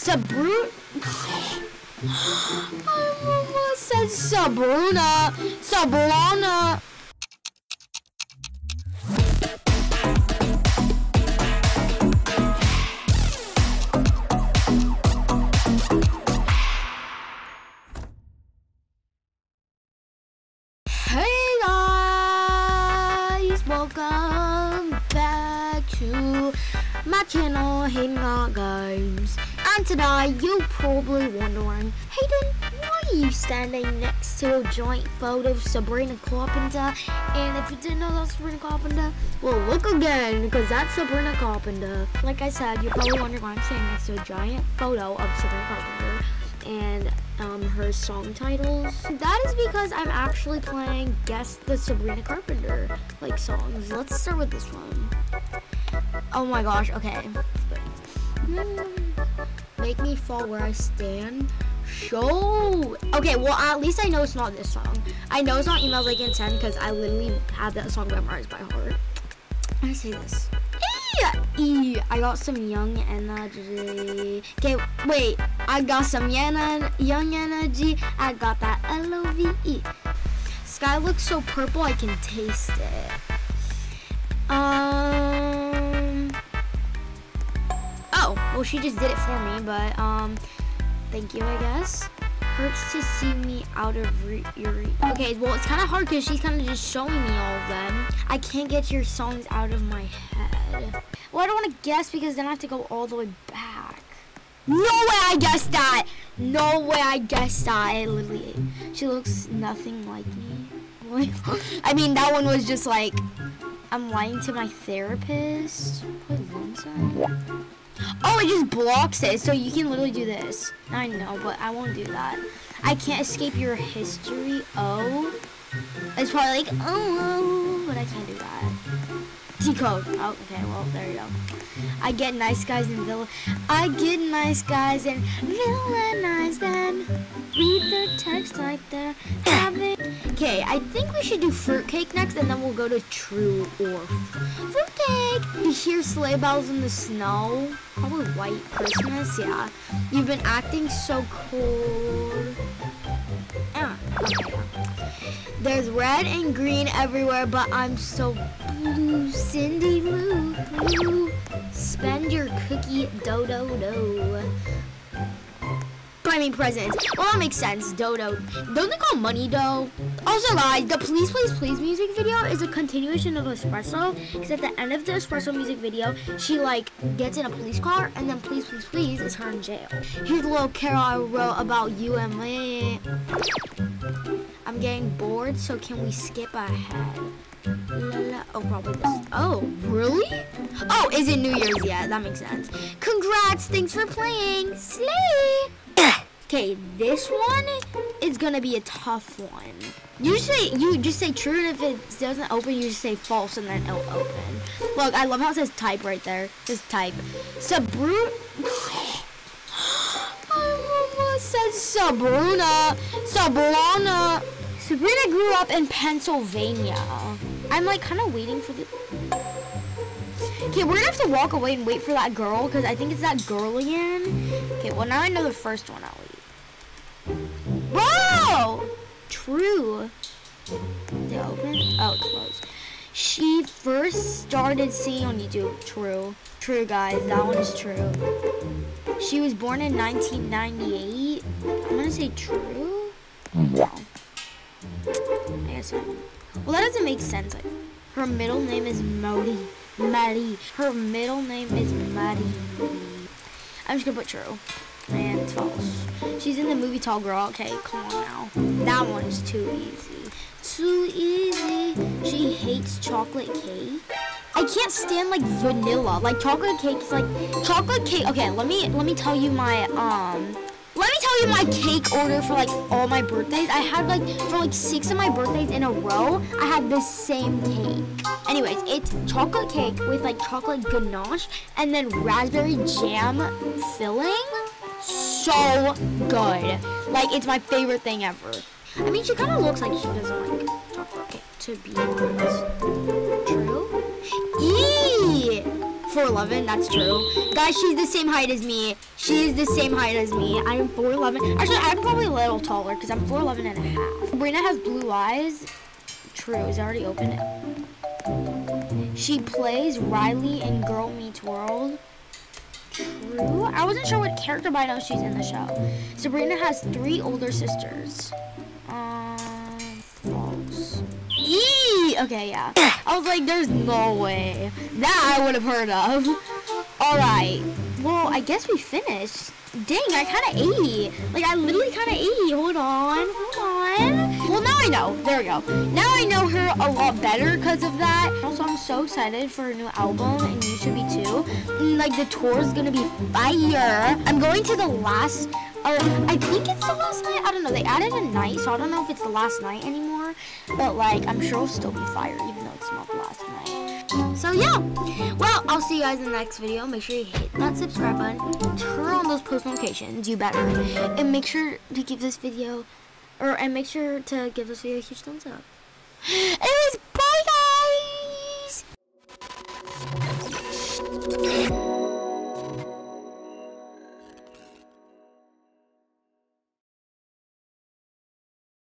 Sabru. I almost said. Hey guys, welcome back to my channel, Got Games. Today, you're probably wondering, Hayden, why are you standing next to a giant photo of Sabrina Carpenter? And if you didn't know that's Sabrina Carpenter, well, look again, because that's Sabrina Carpenter. Like I said, you're probably wondering why I'm standing next to a giant photo of Sabrina Carpenter and um, her song titles. That is because I'm actually playing Guess the Sabrina Carpenter like songs. Let's start with this one. Oh my gosh, okay. Make me fall where I stand. Show. Okay, well at least I know it's not this song. I know it's not emails I can't send because I literally have that song memorized by heart. Me say this. E. I got some young energy. Okay, wait. I got some young, young energy. I got that L-O-V-E. Sky looks so purple, I can taste it. Um. Well, she just did it for me, but um, thank you, I guess. Hurts to see me out of your. Okay, well, it's kind of hard because she's kind of just showing me all of them. I can't get your songs out of my head. Well, I don't want to guess because then I have to go all the way back. No way I guessed that. No way I guessed that. I literally, she looks nothing like me. I mean, that one was just like, I'm lying to my therapist. Oh, it just blocks it, so you can literally do this. I know, but I won't do that. I can't escape your history. Oh. It's probably like, oh, but I can't do that. Decode. Oh, okay, well, there you go. I get nice guys and villain. I get nice guys and villainize them. Read the text like they're having. Okay, I think we should do fruitcake next, and then we'll go to true or fruitcake. You hear sleigh bells in the snow. Probably white Christmas. Yeah. You've been acting so cold. Yeah. Okay. There's red and green everywhere, but I'm so Cindy Lou Blue. Spend your cookie dodo do. I mean presents. Well, that makes sense. Dodo. Don't they call money dough? Also, guys, the Please Please Please music video is a continuation of Espresso. Because at the end of the Espresso music video, she like gets in a police car, and then Please Please Please is her in jail. Here's a little carol I wrote about you and me. I'm getting bored, so can we skip ahead? Oh, probably this. Oh, really? Oh, is it New Year's yet? That makes sense. Congrats! Thanks for playing. Slay! Okay, this one is gonna be a tough one. Say you just say true, and if it doesn't open, you just say false, and then it'll open. Look, I love how it says type right there. It says type. Sabru. I almost said Sabrina. Sabrina. Sabrina grew up in Pennsylvania. I'm like kind of waiting for the. Okay, we're gonna have to walk away and wait for that girl because I think it's that girl again. Okay, well now I know the first one I'll. Bro! True. They open? Oh, it's closed. She first started singing on YouTube. True. True, guys. That one is true. She was born in 1998. I'm gonna say true. No. I guess so. Well, that doesn't make sense. Her middle name is Modi. Maddie. Her middle name is Maddie. I'm just gonna put true. And it's false. She's in the movie Tall Girl. Okay, come on now. That one's too easy. Too easy. She hates chocolate cake. I can't stand like vanilla. Like chocolate cake is like chocolate cake. Okay, let me let me tell you my um let me tell you my cake order for like all my birthdays. I had like for like six of my birthdays in a row, I had the same cake. Anyways, it's chocolate cake with like chocolate ganache and then raspberry jam filling. So good. Like it's my favorite thing ever. I mean, she kind of looks like she doesn't like chocolate cake, to be honest. True? Eee! 4'11, that's true. Guys, she's the same height as me. She is the same height as me. I'm 4'11. Actually, I'm probably a little taller because I'm 4'11 and a half. Sabrina has blue eyes. True, is already open. She plays Riley in Girl Meets World. True. I wasn't sure what character, but I know she's in the show. Sabrina has three older sisters. Um, false. Eee! Okay, yeah. I was like, there's no way. That I would have heard of. Alright. Well, I guess we finished. Dang, I kind of ate. Like, I literally kind of ate. Hold on. I know. There we go. Now I know her a lot better because of that. Also, I'm so excited for her new album, and you should be too. And, like, the tour is going to be fire. I'm going to the last, or I think it's the last night. I don't know. They added a night, so I don't know if it's the last night anymore. But, like, I'm sure it'll still be fire, even though it's not the last night. So, yeah. Well, I'll see you guys in the next video. Make sure you hit that subscribe button. Turn on those post notifications. You better. And make sure to give this video or and make sure to give this video a huge thumbs up. It was